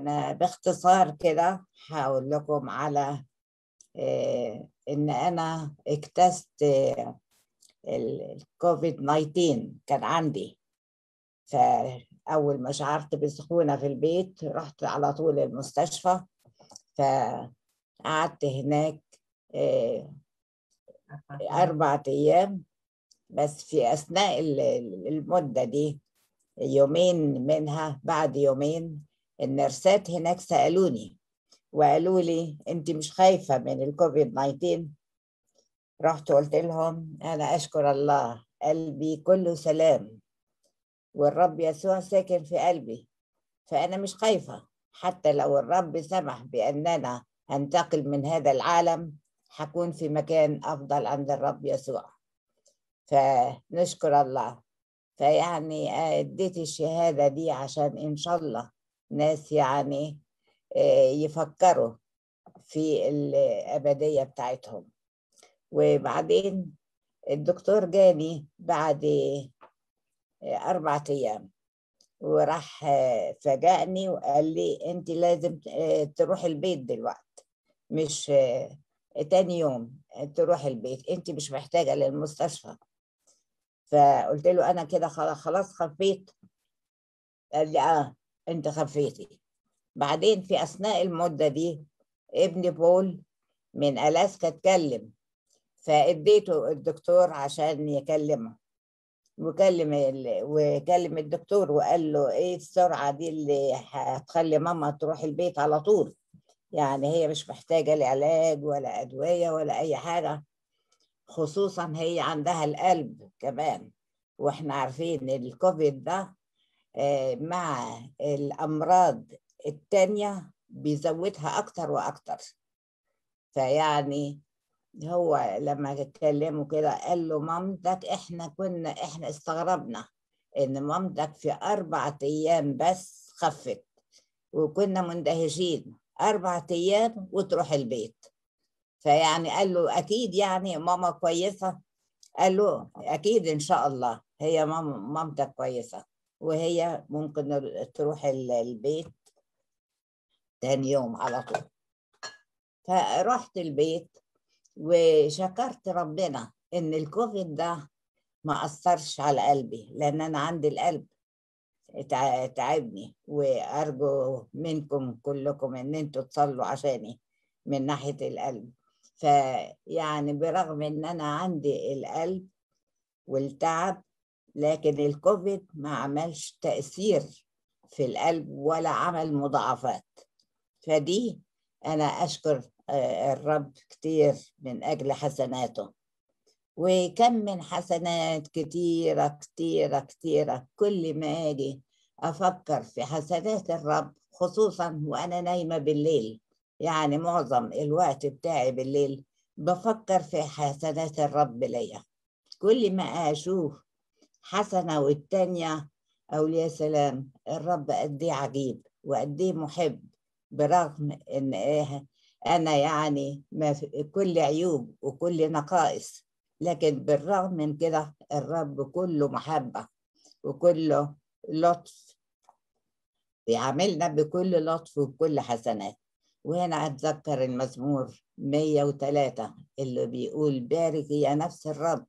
أنا باختصار كده هقول لكم على آه، إن أنا اكتست آه، الكوفيد 19 كان عندي. فأول ما شعرت بسخونة في البيت رحت على طول المستشفى فقعدت هناك آه، أربعة أيام. بس في أثناء ال- ال- المدة دي يومين منها بعد يومين النرسات هناك سألوني وقالوا لي أنت مش خايفة من الكوفيد 19 رحت قلت لهم أنا أشكر الله قلبي كله سلام والرب يسوع ساكن في قلبي فأنا مش خايفة حتى لو الرب سمح بأننا أنتقل من هذا العالم حكون في مكان أفضل عند الرب يسوع. فنشكر الله. فيعني أديت الشهادة دي عشان إن شاء الله ناس يعني آه، يفكروا في الأبدية بتاعتهم. وبعدين الدكتور جاني بعد أربعة أيام وراح آه، فاجأني وقال لي أنت لازم آه، تروح البيت دلوقتي مش آه، تاني يوم تروح البيت أنت مش محتاجة للمستشفى. فقلت له أنا كده خلاص خلاص خفيت. قال لي آه أنت خفيتي. بعدين في أثناء المدة دي ابن بول من ألاسكا اتكلم فاديته الدكتور عشان يكلمه. وكلم ال... وكلم الدكتور وقال له إيه السرعة دي اللي هتخلي ماما تروح البيت على طول؟ يعني هي مش محتاجة لعلاج ولا أدوية ولا أي حاجة. خصوصا هي عندها القلب كمان. وإحنا عارفين الكوفيد ده مع الأمراض التانية بيزودها أكتر وأكتر. فيعني هو لما اتكلموا كده قال له مامتك إحنا كنا إحنا استغربنا إن مامتك في أربع أيام بس خفت وكنا مندهشين أربع أيام وتروح البيت. فيعني قال له أكيد يعني ماما كويسة؟ قال له أكيد إن شاء الله هي مامتك كويسة. وهي ممكن تروح ال- البيت تاني يوم على طول. فرحت البيت وشكرت ربنا إن الكوفيد ده ما أثرش على قلبي لأن أنا عندي القلب تع- تعبني وأرجو منكم كلكم إن أنتوا تصلوا عشاني من ناحية القلب. فيعني برغم إن أنا عندي القلب والتعب لكن الكوفيد ما عملش تأثير في القلب ولا عمل مضاعفات. فدي أنا أشكر آه، الرب كتير من أجل حسناته. وكم من حسنات كتيرة كتيرة كتيرة كل ما أجي أفكر في حسنات الرب خصوصا وأنا نايمة بالليل. يعني معظم الوقت بتاعي بالليل بفكر في حسنات الرب ليا. كل ما أشوف حسنة والتانية أقول يا سلام الرب قد إيه عجيب وقد إيه محب برغم إن إيه أنا يعني ما في كل عيوب وكل نقائص لكن بالرغم من كده الرب كله محبة وكله لطف بيعاملنا بكل لطف وبكل حسنات. وهنا أتذكر المزمور 103 اللي بيقول بارك يا نفس الرب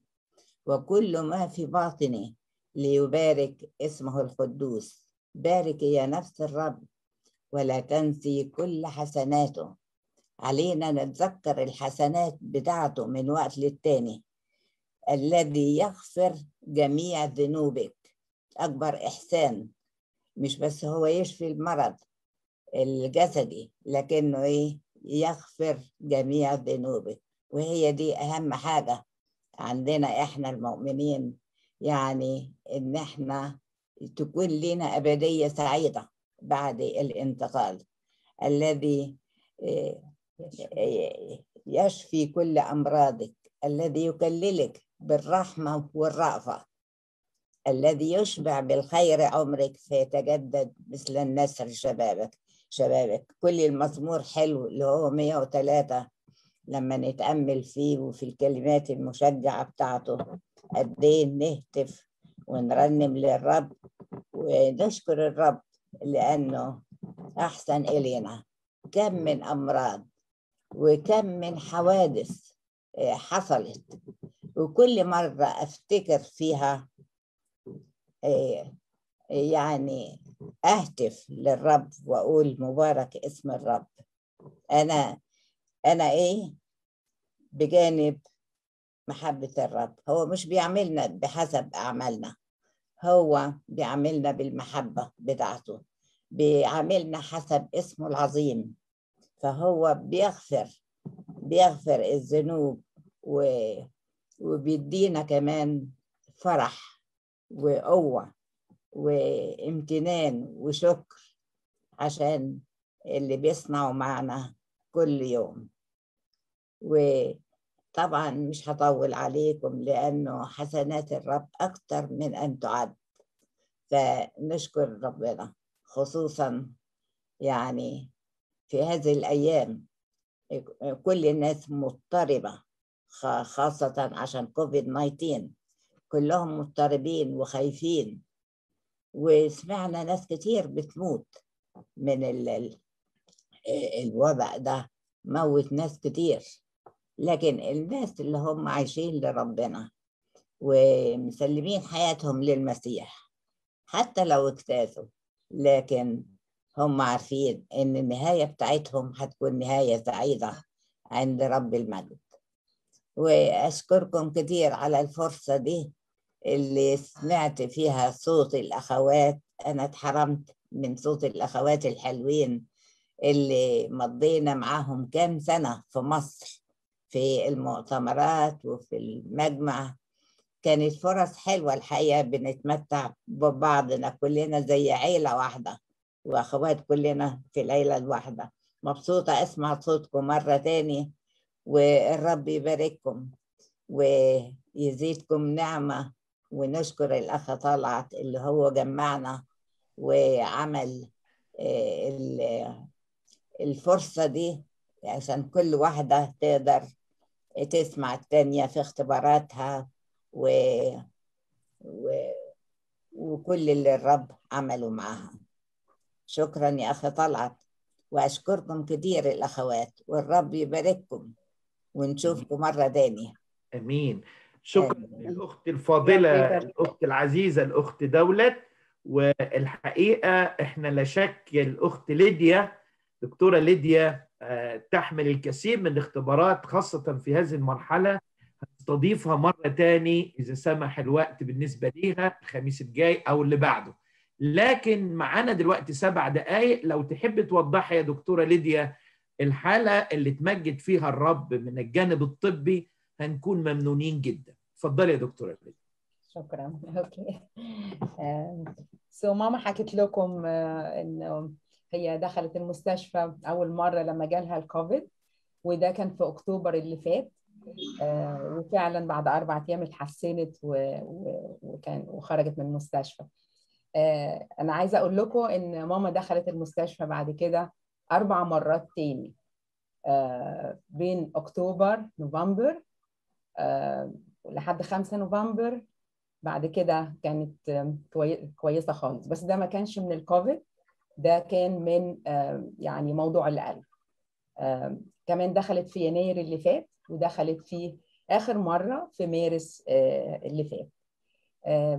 وكل ما في باطني ليبارك اسمه القدوس. بارك يا نفس الرب ولا تنسي كل حسناته. علينا نتذكر الحسنات بتاعته من وقت للتاني. الذي يغفر جميع ذنوبك. أكبر إحسان. مش بس هو يشفي المرض الجسدي لكنه إيه؟ يغفر جميع ذنوبك. وهي دي أهم حاجة. عندنا إحنا المؤمنين يعني إن إحنا تكون لنا أبدية سعيدة بعد الانتقال الذي إيه، يشفي كل أمراضك الذي يكللك بالرحمة والرأفة الذي يشبع بالخير عمرك فيتجدد مثل النسر شبابك شبابك. كل المزمور حلو اللي هو 103 لما نتأمل فيه وفي الكلمات المشجعة بتاعته قد إيه نهتف ونرنم للرب ونشكر الرب لأنه أحسن إلينا. كم من أمراض وكم من حوادث حصلت. وكل مرة أفتكر فيها يعني أهتف للرب وأقول مبارك اسم الرب. أنا أنا إيه؟ بجانب محبة الرب. هو مش بيعملنا بحسب أعمالنا. هو بيعملنا بالمحبة بتاعته. بيعملنا حسب اسمه العظيم. فهو بيغفر بيغفر الذنوب و... وبيدينا كمان فرح وقوة وامتنان وشكر عشان اللي بيصنعوا معنا. كل يوم. وطبعا مش هطول عليكم لأنه حسنات الرب أكتر من أن تعد. فنشكر ربنا خصوصا يعني في هذه الأيام كل الناس مضطربة خاصة عشان كوفيد 19 كلهم مضطربين وخايفين. وسمعنا ناس كتير بتموت من ال الوباء ده موت ناس كتير. لكن الناس اللي هم عايشين لربنا ومسلمين حياتهم للمسيح حتى لو اجتازوا لكن هم عارفين إن النهاية بتاعتهم هتكون نهاية سعيدة عند رب المجد. وأشكركم كتير على الفرصة دي اللي سمعت فيها صوت الأخوات. أنا اتحرمت من صوت الأخوات الحلوين. اللي مضينا معاهم كام سنة في مصر في المؤتمرات وفي المجمع. كانت فرص حلوة الحقيقة بنتمتع ببعضنا كلنا زي عيلة واحدة وأخوات كلنا في العيلة الواحدة. مبسوطة أسمع صوتكم مرة تاني والرب يبارككم ويزيدكم نعمة ونشكر الأخ طلعت اللي هو جمعنا وعمل الفرصة دي عشان كل واحدة تقدر تسمع التانية في اختباراتها و... و... وكل اللي الرب عمله معاها شكرا يا أخي طلعت وأشكركم كتير الأخوات والرب يبارككم ونشوفكم مرة تانية. أمين. شكرا للأخت الفاضلة الأخت العزيزة الأخت دولت والحقيقة إحنا لا شك الأخت ليديا دكتورة ليديا تحمل الكثير من الاختبارات خاصة في هذه المرحلة. هنستضيفها مرة تاني إذا سمح الوقت بالنسبة ليها الخميس الجاي أو اللي بعده. لكن معانا دلوقتي سبع دقايق. لو تحب توضحي يا دكتورة ليديا الحالة اللي تمجد فيها الرب من الجانب الطبي هنكون ممنونين جدا. اتفضلي يا دكتورة ليديا. شكرا. okay. so ماما حكت لكم إنه هي دخلت المستشفى أول مرة لما جالها الكوفيد وده كان في أكتوبر اللي فات. وفعلا بعد أربع أيام اتحسنت وكان وخرجت من المستشفى. أنا عايزة أقول لكم إن ماما دخلت المستشفى بعد كده أربع مرات تاني. بين أكتوبر نوفمبر لحد 5 نوفمبر. بعد كده كانت كويسة خالص. بس ده ما كانش من الكوفيد. ده كان من يعني موضوع القلب. كمان دخلت في يناير اللي فات ودخلت في آخر مرة في مارس اللي فات.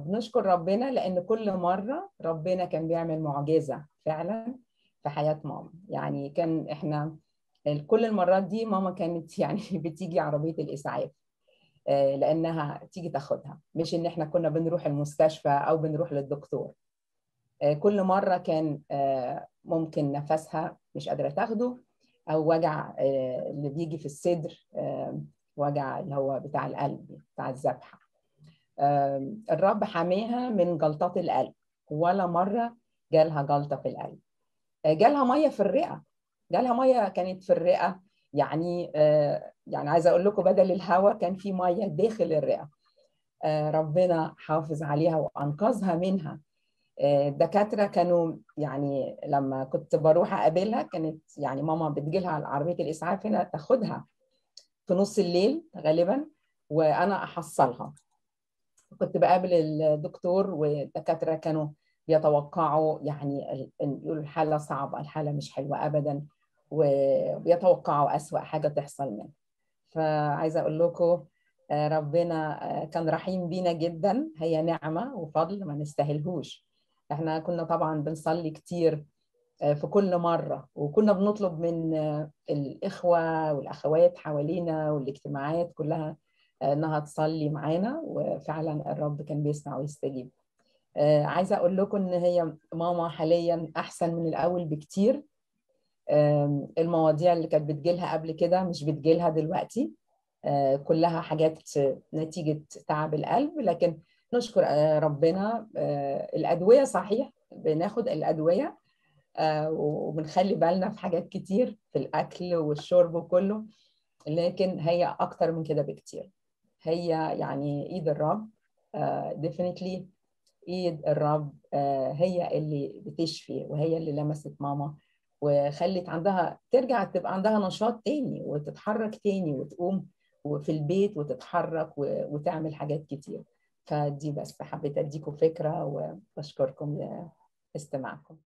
بنشكر ربنا لأن كل مرة ربنا كان بيعمل معجزة فعلا في حياة ماما. يعني كان إحنا كل المرات دي ماما كانت يعني بتيجي عربية الإسعاف لأنها تيجي تاخدها. مش إن إحنا كنا بنروح المستشفى أو بنروح للدكتور. كل مرة كان ممكن نفسها مش قادرة تاخده أو وجع اللي بيجي في الصدر وجع اللي هو بتاع القلب بتاع الذبحة. الرب حماها من جلطات القلب ولا مرة جالها جلطة في القلب. جالها مية في الرئة. جالها مية كانت في الرئة يعني يعني عايزة أقول لكم بدل الهواء كان في مية داخل الرئة. ربنا حافظ عليها وأنقذها منها. الدكاتره كانوا يعني لما كنت بروح أقابلها كانت يعني ماما بتجيلها على عربية الإسعاف هنا تاخدها في نص الليل غالبا وأنا أحصلها. كنت بقابل الدكتور والدكاترة كانوا بيتوقعوا يعني يقولوا الحالة صعبة الحالة مش حلوة ابدا وبيتوقعوا أسوأ حاجة تحصل منها. فعايزة أقول لكم ربنا كان رحيم بينا جدا هي نعمة وفضل ما نستاهلهوش. إحنا كنا طبعا بنصلي كتير في كل مرة وكنا بنطلب من الإخوة والأخوات حوالينا والاجتماعات كلها إنها تصلي معانا وفعلا الرب كان بيسمع ويستجيب. عايزة أقول لكم إن هي ماما حاليا أحسن من الأول بكتير. المواضيع اللي كانت بتجيلها قبل كده مش بتجيلها دلوقتي. كلها حاجات نتيجة تعب القلب لكن نشكر ربنا الأدوية صحيح بناخد الأدوية وبنخلي بالنا في حاجات كتير في الأكل والشرب وكله لكن هي أكتر من كده بكتير. هي يعني إيد الرب ديفينتلي إيد الرب هي اللي بتشفي وهي اللي لمست ماما وخلت عندها ترجع تبقى عندها نشاط تاني وتتحرك تاني وتقوم وفي البيت وتتحرك وتعمل حاجات كتير. فدي بس حبيت أديكم فكرة وبشكركم لاستماعكم.